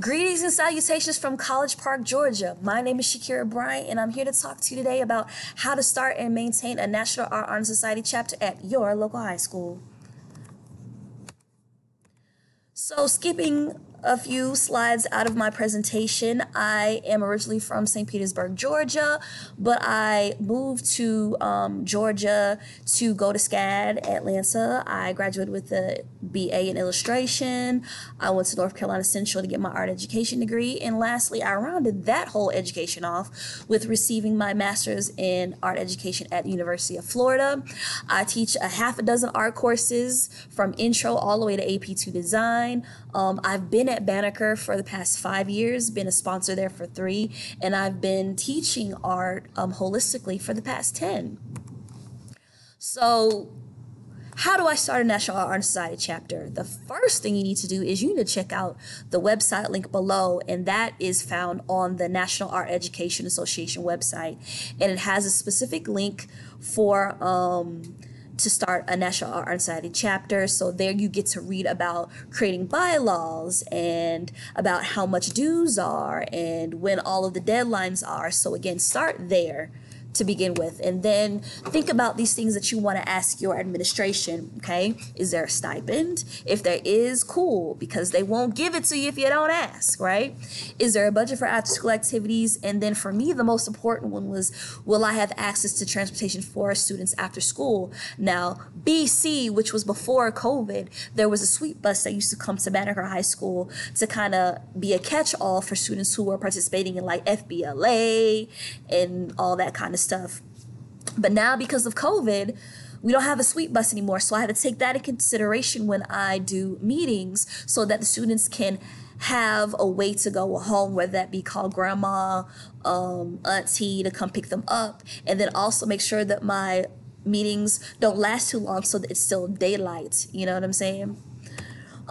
Greetings and salutations from College Park, Georgia. My name is Shakira Bryant, and I'm here to talk to you today about how to start and maintain a National Art Honor Society chapter at your local high school. So, skipping a few slides out of my presentation. I am originally from St. Petersburg, Georgia, but I moved to um, Georgia to go to SCAD Atlanta. I graduated with a BA in illustration. I went to North Carolina Central to get my art education degree. And lastly, I rounded that whole education off with receiving my master's in art education at the University of Florida. I teach a half a dozen art courses from intro all the way to AP2 design. Um, I've been at Banneker for the past five years, been a sponsor there for three, and I've been teaching art um, holistically for the past 10. So, how do I start a National Art Honor Society chapter? The first thing you need to do is you need to check out the website link below, and that is found on the National Art Education Association website. And it has a specific link for um, to start a National Art Society chapter. So there you get to read about creating bylaws and about how much dues are and when all of the deadlines are. So again, start there to begin with. And then think about these things that you want to ask your administration. Okay. Is there a stipend? If there is, cool, because they won't give it to you if you don't ask, right? Is there a budget for after school activities? And then for me, the most important one was will I have access to transportation for students after school? Now, BC, which was before COVID, there was a sweet bus that used to come to Banneker High School to kind of be a catch all for students who were participating in like FBLA and all that kind of stuff. But now, because of COVID, we don't have a sweet bus anymore. So I had to take that in consideration when I do meetings so that the students can have a way to go home, whether that be call grandma, um, auntie to come pick them up, and then also make sure that my meetings don't last too long so that it's still daylight. You know what I'm saying?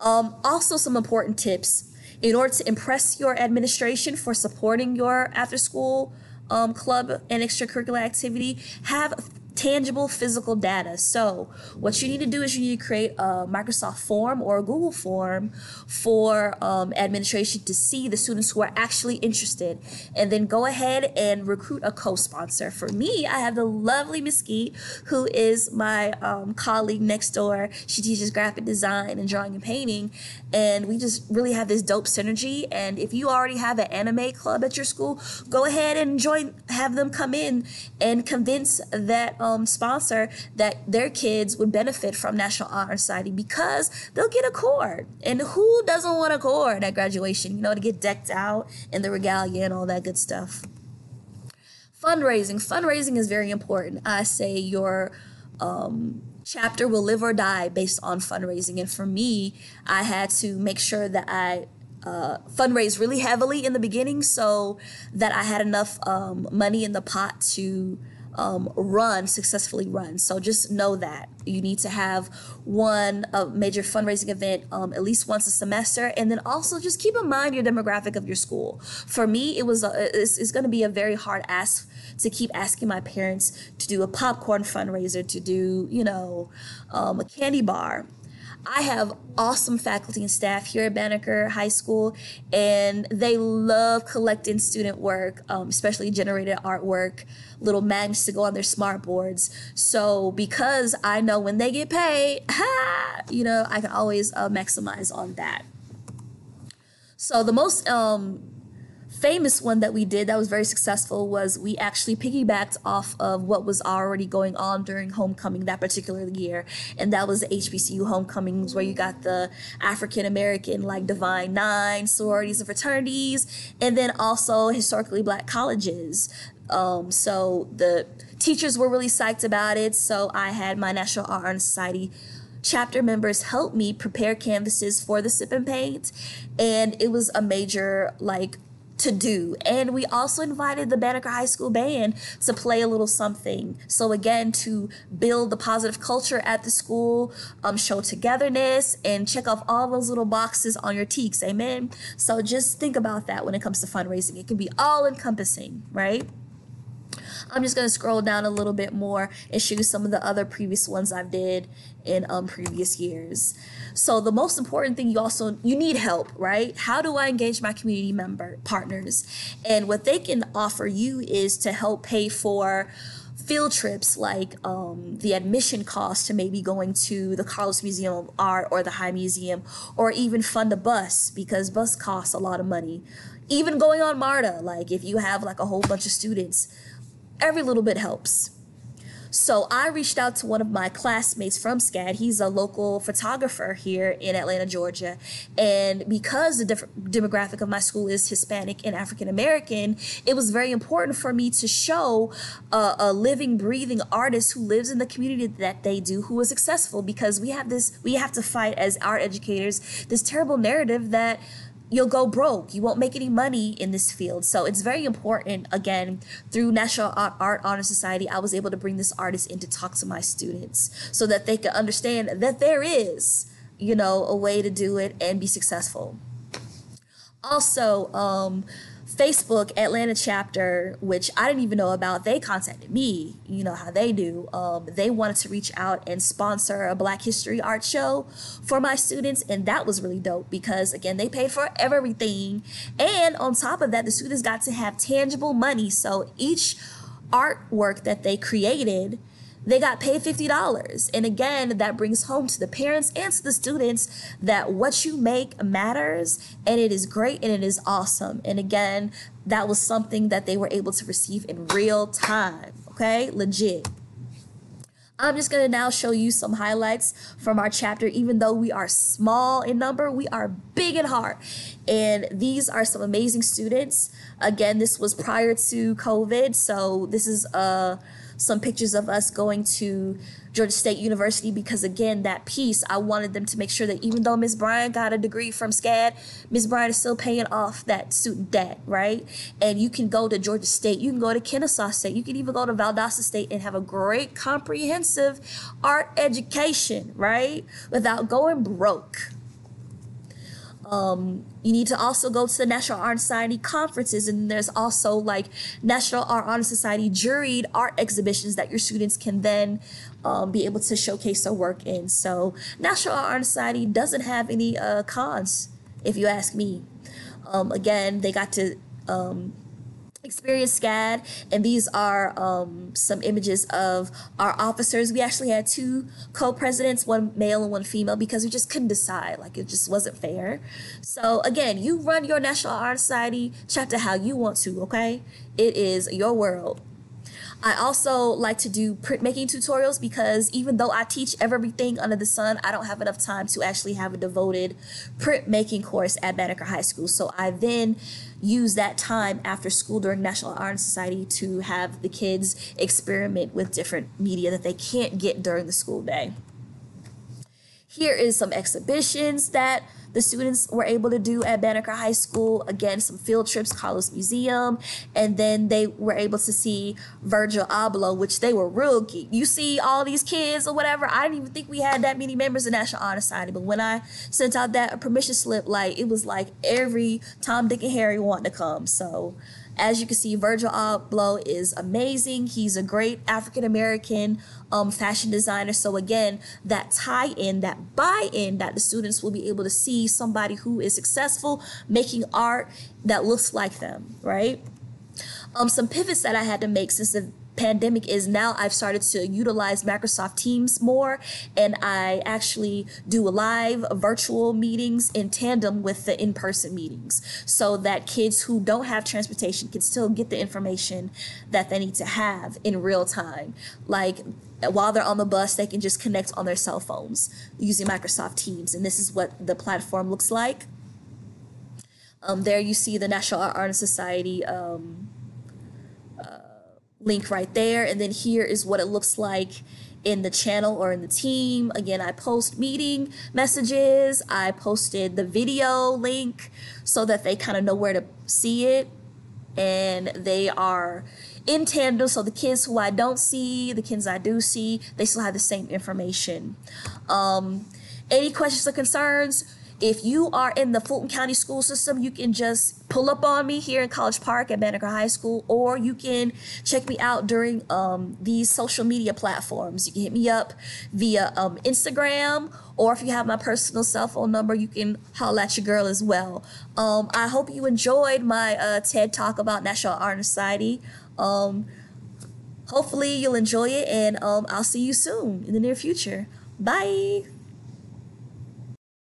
Um, also, some important tips in order to impress your administration for supporting your after school um, club and extracurricular activity, have tangible physical data. So what you need to do is you need to create a Microsoft form or a Google form for um, administration to see the students who are actually interested and then go ahead and recruit a co-sponsor. For me, I have the lovely Mesquite who is my um, colleague next door. She teaches graphic design and drawing and painting and we just really have this dope synergy and if you already have an anime club at your school, go ahead and join, have them come in and convince that um, sponsor that their kids would benefit from National Honor Society because they'll get a cord. And who doesn't want a cord at graduation, you know, to get decked out in the regalia and all that good stuff. Fundraising. Fundraising is very important. I say your um, chapter will live or die based on fundraising. And for me, I had to make sure that I uh, fundraise really heavily in the beginning so that I had enough um, money in the pot to um, run successfully run. So just know that you need to have one a major fundraising event um, at least once a semester, and then also just keep in mind your demographic of your school. For me, it was a, it's, it's going to be a very hard ask to keep asking my parents to do a popcorn fundraiser, to do you know um, a candy bar. I have awesome faculty and staff here at Banneker High School, and they love collecting student work, um, especially generated artwork, little magnets to go on their smart boards. So because I know when they get paid, ha, you know, I can always uh, maximize on that. So the most um, famous one that we did that was very successful was we actually piggybacked off of what was already going on during homecoming that particular year. And that was the hbcu homecomings where you got the african american like divine nine sororities and fraternities and then also historically black colleges. Um, so the teachers were really psyched about it so i had my national art honor society chapter members help me prepare canvases for the sip and paint and it was a major like to do. And we also invited the Banneker High School Band to play a little something. So, again, to build the positive culture at the school, um, show togetherness, and check off all those little boxes on your TKES. Amen. So, just think about that when it comes to fundraising. It can be all encompassing, right? I'm just going to scroll down a little bit more and show you some of the other previous ones I've did in um, previous years. So the most important thing you also you need help, right? How do I engage my community member partners? And what they can offer you is to help pay for field trips like um, the admission cost to maybe going to the Carlos Museum of Art or the High Museum, or even fund a bus because bus costs a lot of money. Even going on MARTA, like if you have like a whole bunch of students, every little bit helps. So I reached out to one of my classmates from SCAD. He's a local photographer here in Atlanta, Georgia. And because the demographic of my school is Hispanic and African American, it was very important for me to show a, a living, breathing artist who lives in the community that they do, who is successful because we have this, we have to fight as art educators, this terrible narrative that you'll go broke. You won't make any money in this field. So it's very important. Again, through National Art Honor Society, I was able to bring this artist in to talk to my students so that they could understand that there is, you know, a way to do it and be successful. Also, um, Facebook Atlanta chapter, which I didn't even know about, they contacted me. You know how they do. Um, they wanted to reach out and sponsor a Black History art show for my students, and that was really dope because again, they paid for everything, and on top of that, the students got to have tangible money. So each artwork that they created they got paid $50. And again, that brings home to the parents and to the students that what you make matters and it is great and it is awesome. And again, that was something that they were able to receive in real time. Okay, legit. I'm just going to now show you some highlights from our chapter. Even though we are small in number, we are big in heart. And these are some amazing students. Again, this was prior to COVID. So this is a. Uh, some pictures of us going to Georgia State University because again, that piece, I wanted them to make sure that even though Miss Bryant got a degree from SCAD, Miss Bryant is still paying off that student debt, right? And you can go to Georgia State, you can go to Kennesaw State, you can even go to Valdosta State and have a great comprehensive art education, right? Without going broke. Um, you need to also go to the National Art Society conferences, and there's also like National Art Honor Society juried art exhibitions that your students can then um, be able to showcase their work in. So National Art Honor Society doesn't have any uh, cons, if you ask me. Um, again, they got to um, Experience SCAD, and these are um, some images of our officers. We actually had two co-presidents, one male and one female, because we just couldn't decide. Like it just wasn't fair. So again, you run your National Art Society chapter how you want to. Okay, it is your world. I also like to do printmaking tutorials because even though I teach everything under the sun, I don't have enough time to actually have a devoted printmaking course at Banneker High School. So I then use that time after school during National Art Society to have the kids experiment with different media that they can't get during the school day. Here is some exhibitions that the students were able to do at Banneker High School. Again, some field trips, Carlos Museum, and then they were able to see Virgil Abloh, which they were real geek. You see all these kids or whatever. I didn't even think we had that many members of National Honor Society, but when I sent out that permission slip, like it was like every Tom, Dick, and Harry wanted to come. So as you can see, Virgil Abloh is amazing. He's a great African American um, fashion designer. So again, that tie-in, that buy-in that the students will be able to see somebody who is successful making art that looks like them, right? Um, some pivots that I had to make since the pandemic is now I've started to utilize Microsoft Teams more and I actually do live virtual meetings in tandem with the in-person meetings so that kids who don't have transportation can still get the information that they need to have in real time. Like while they're on the bus, they can just connect on their cell phones using Microsoft Teams. And this is what the platform looks like. Um, there you see the National Art Honor Society um, link right there. And then here is what it looks like in the channel or in the team. Again, I post meeting messages. I posted the video link so that they kind of know where to see it. And they are in tandem. So the kids who I don't see, the kids I do see, they still have the same information. Um, any questions or concerns? If you are in the Fulton County school system, you can just pull up on me here in College Park at Banneker High School, or you can check me out during um, these social media platforms. You can hit me up via um, Instagram, or if you have my personal cell phone number, you can holler at your girl as well. Um, I hope you enjoyed my uh, TED Talk about National Honor Society. Um, hopefully, you'll enjoy it, and um, I'll see you soon in the near future. Bye.